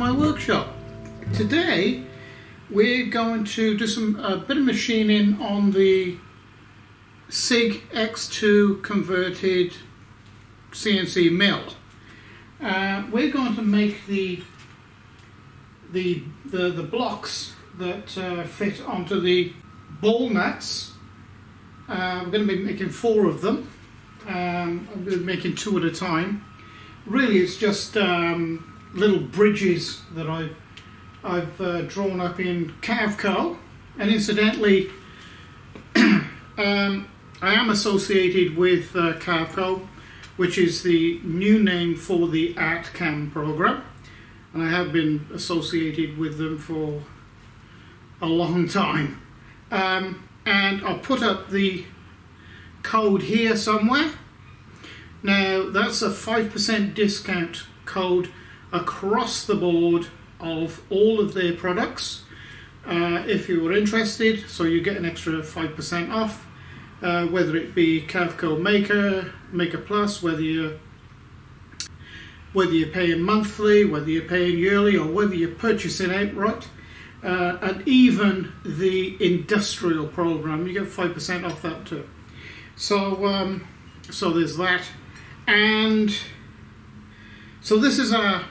my workshop. Today we're going to do some a bit of machining on the SIEG X2 converted CNC mill. Uh, we're going to make the the the, the blocks that uh, fit onto the ball nuts. Uh, we're going to be making four of them. Um, I'm making two at a time. Really, it's just um, little bridges that I've, I've uh, drawn up in Carveco. And incidentally, um, I am associated with uh, which is the new name for the ArtCam program. And I have been associated with them for a long time. Um, and I'll put up the code here somewhere. Now, that's a 5% discount code across the board of all of their products. Uh, if you were interested, so you get an extra 5% off, uh, whether it be Carveco Maker, Maker Plus, whether you're whether you're paying monthly, whether you're paying yearly, or whether you're purchasing outright, uh, and even the industrial program, you get 5% off that too. So, um, so there's that, and so this is a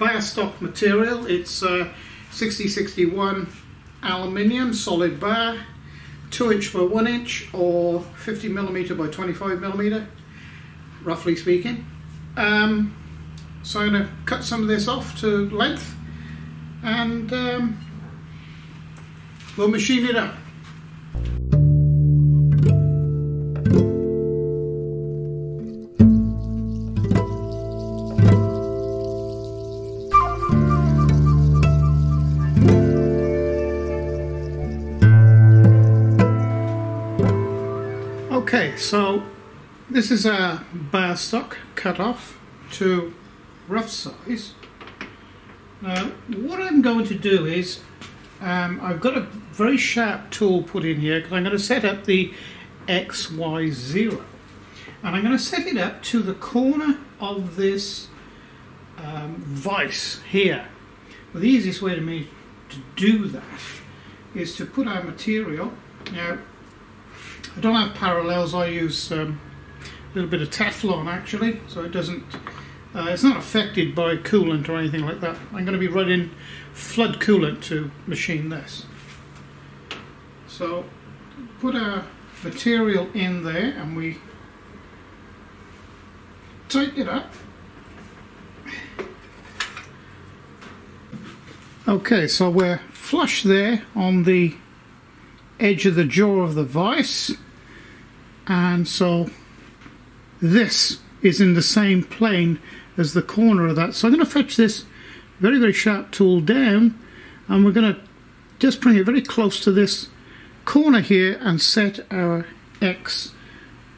bar stock material. It's uh, 6061 aluminium solid bar, 2 inch by 1 inch or 50 millimeter by 25 millimeter, roughly speaking. Um, so I'm going to cut some of this off to length and um, we'll machine it up. Okay, so this is a bar stock cut off to rough size. Now, what I'm going to do is, um, I've got a very sharp tool put in here because I'm going to set up the XY0. And I'm going to set it up to the corner of this um, vise here. Well, the easiest way to me to do that is to put our material. Now, I don't have parallels, I use um, a little bit of Teflon actually, so it doesn't, uh, it's not affected by coolant or anything like that. I'm going to be running flood coolant to machine this. So put our material in there and we tighten it up. Okay, so we're flush there on the edge of the jaw of the vise and so this is in the same plane as the corner of that. So I'm going to fetch this very very sharp tool down and we're going to just bring it very close to this corner here and set our X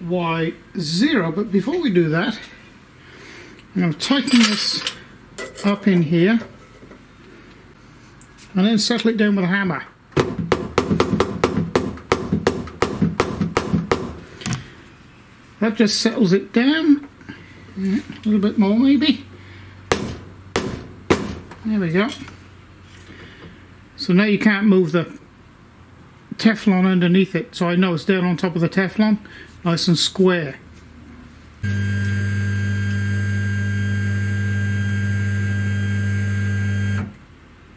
Y 0 but before we do that I'm going to tighten this up in here and then settle it down with a hammer That just settles it down. A little bit more maybe. There we go. So now you can't move the Teflon underneath it. So I know it's down on top of the Teflon. Nice and square.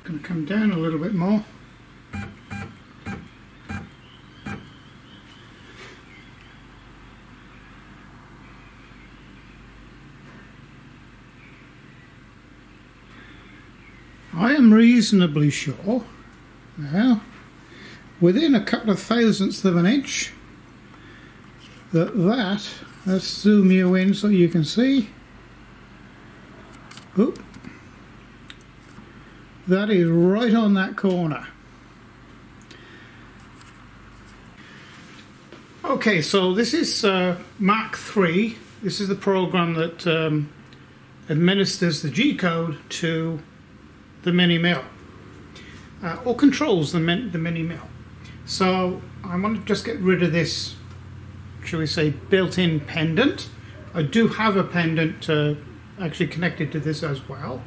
Gonna come down a little bit more. Am reasonably sure now, within a couple of thousandths of an inch, that that, let's zoom you in so you can see, Oop, that is right on that corner. Okay, so this is uh, Mach3. This is the program that um, administers the G code to the mini mill uh, or controls the, min the mini mill. So I want to just get rid of this, shall we say, built-in pendant. I do have a pendant uh, actually connected to this as well.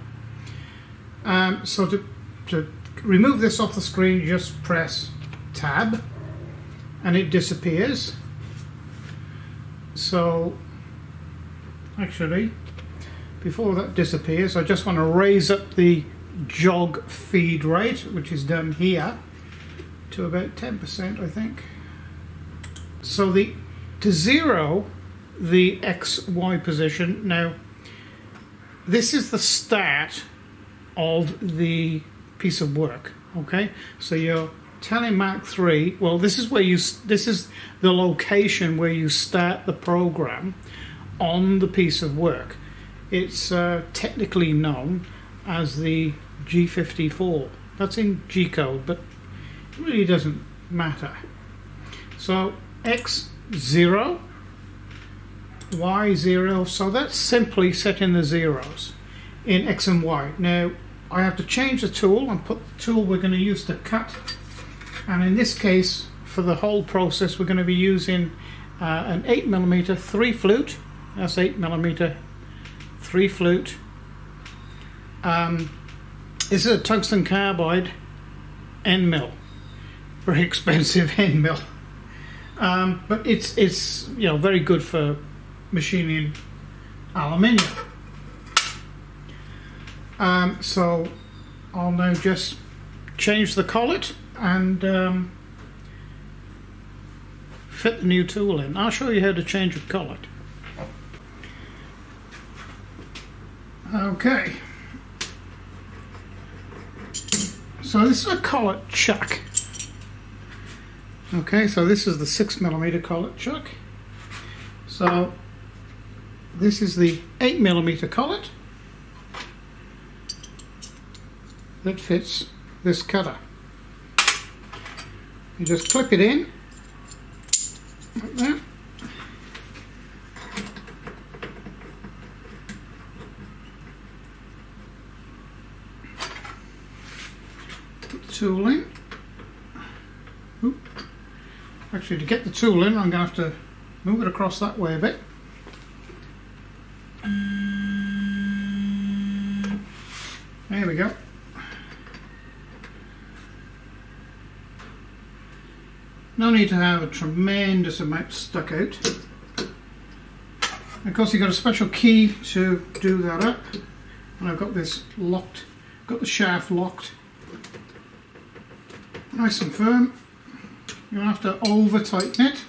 Um, so to, to remove this off the screen, just press tab and it disappears. So actually, before that disappears, I just want to raise up the jog feed rate, which is done here, to about 10%, I think. So the to zero the XY position. Now, this is the start of the piece of work. Okay, so you're telling Mach3, well, this is where you, this is the location where you start the program on the piece of work. It's uh, technically known as the G54. That's in G code, but it really doesn't matter. So X0 y0 so that's simply setting the zeros in x and y now I have to change the tool and put the tool we're going to use to cut and in this case for the whole process we're going to be using uh, an 8 millimeter 3 flute that's 8 millimeter 3 flute um, this is a tungsten carbide end mill very expensive end mill um, but it's it's you know very good for machining aluminium. Um, so I'll now just change the collet and um, fit the new tool in. I'll show you how to change a collet. Okay. So this is a collet chuck. Okay, so this is the six millimeter collet chuck. So this is the 8 millimeter collet that fits this cutter. You just clip it in like that. Put the tool in. Oop. Actually, to get the tool in, I'm going to have to move it across that way a bit. There we go. No need to have a tremendous amount stuck out. Of course you've got a special key to do that up. And I've got this locked, got the shaft locked. Nice and firm. You'll have to over tighten it.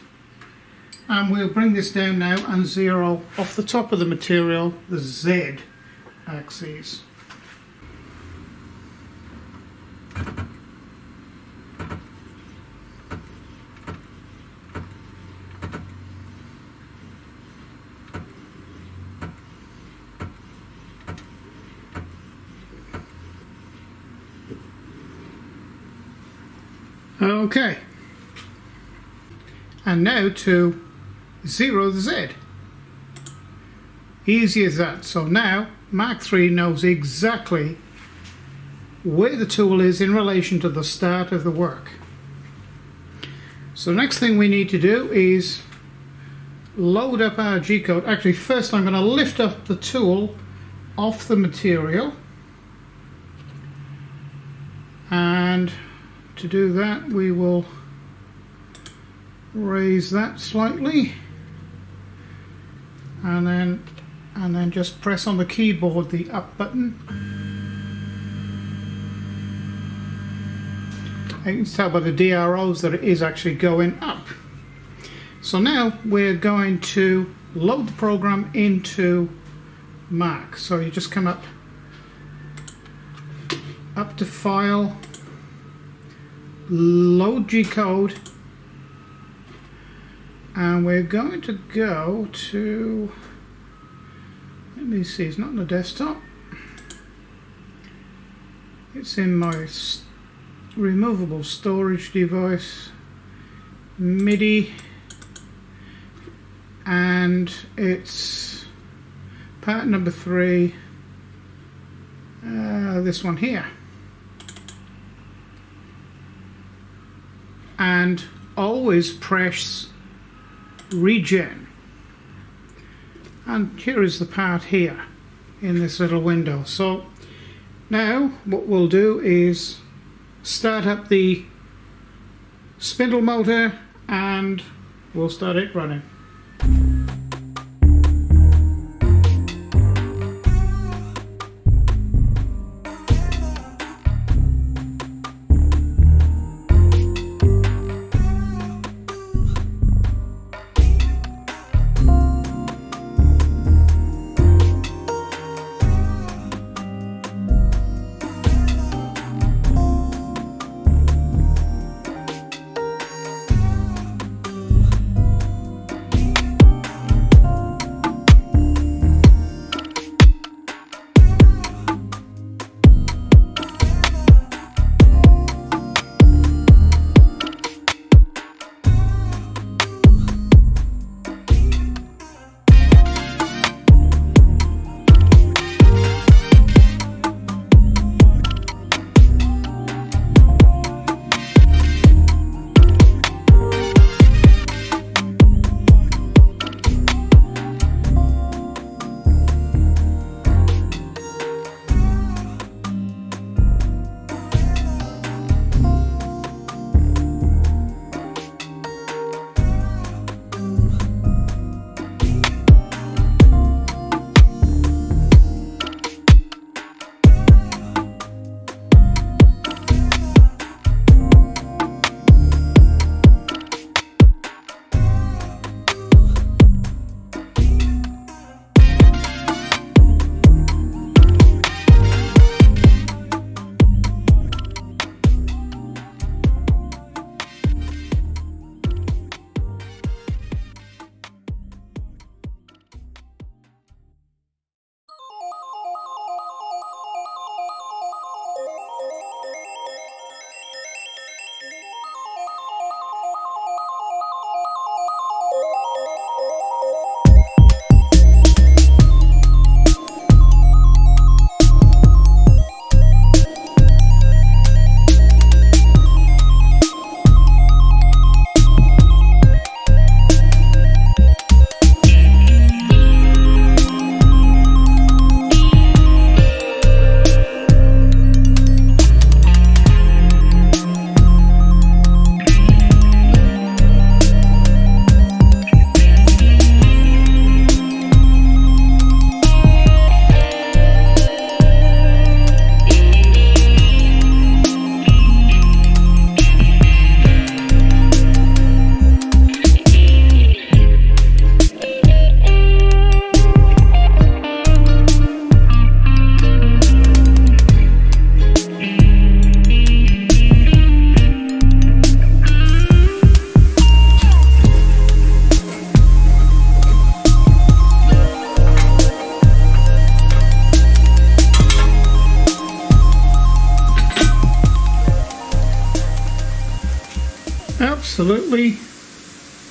And we'll bring this down now and zero off the top of the material the Z axis. Okay. And now to zero the Z. Easy as that. So now Mach3 knows exactly where the tool is in relation to the start of the work. So next thing we need to do is load up our G-code. Actually first I'm going to lift up the tool off the material and to do that we will raise that slightly. And then and then just press on the keyboard the up button. You can tell by the DROs that it is actually going up. So now we're going to load the program into Mach. So you just come up up to file G code. And we're going to go to let me see it's not on the desktop. It's in my removable storage device MIDI. And it's part number three. Uh, this one here and always press regen and here is the part here in this little window so Now what we'll do is start up the spindle motor and we'll start it running.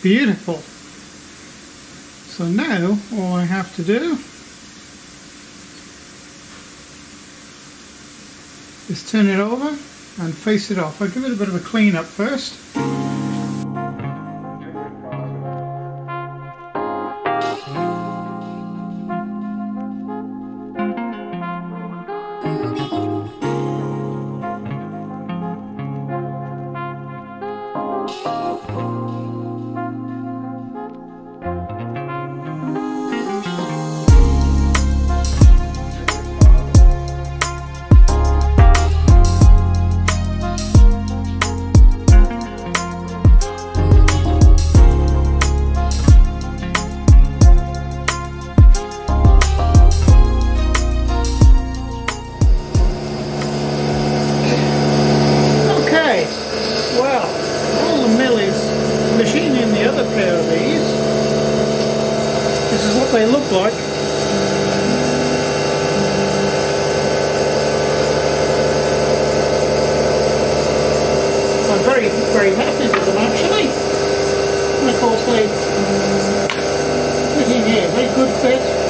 Beautiful. So now all I have to do is turn it over and face it off. I'll give it a bit of a clean up first. Very, happy with them actually. And of course they fit in here, very good fit.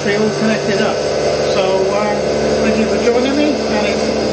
country all connected up. So uh, thank you for joining me, and it's